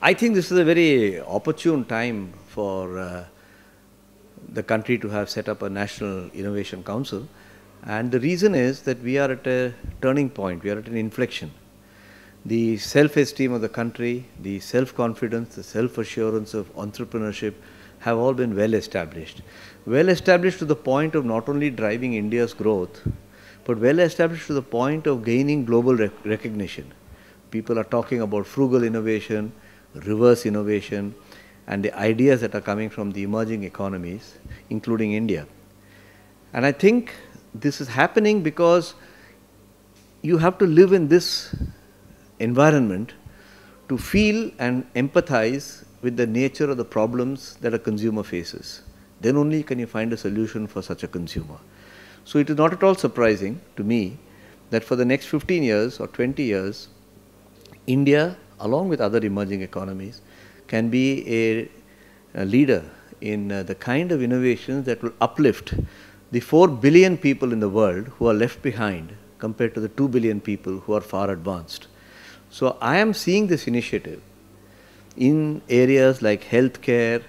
I think this is a very opportune time for uh, the country to have set up a National Innovation Council. And the reason is that we are at a turning point, we are at an inflection. The self esteem of the country, the self confidence, the self assurance of entrepreneurship have all been well established. Well established to the point of not only driving India's growth, but well established to the point of gaining global rec- recognition. People are talking about frugal innovation, reverse innovation, and the ideas that are coming from the emerging economies, including India. And I think this is happening because you have to live in this environment to feel and empathize with the nature of the problems that a consumer faces. Then only can you find a solution for such a consumer. So it is not at all surprising to me that for the next 15 years or 20 years, India, along with other emerging economies, can be a, a leader in uh, the kind of innovations that will uplift the 4 billion people in the world who are left behind compared to the 2 billion people who are far advanced. So I am seeing this initiative in areas like healthcare,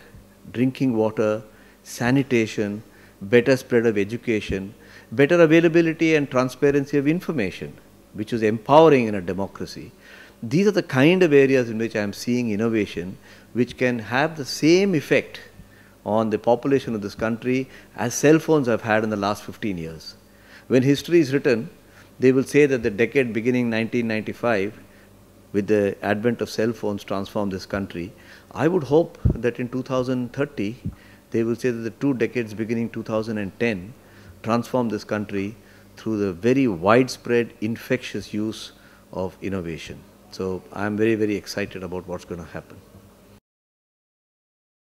drinking water, sanitation, better spread of education, better availability and transparency of information, which is empowering in a democracy. These are the kind of areas in which I am seeing innovation which can have the same effect on the population of this country as cell phones have had in the last 15 years. When history is written, they will say that the decade beginning 1995, with the advent of cell phones, transformed this country. I would hope that in 2030, they will say that the two decades beginning 2010 transformed this country through the very widespread, infectious use of innovation. So I'm very, very excited about what's going to happen.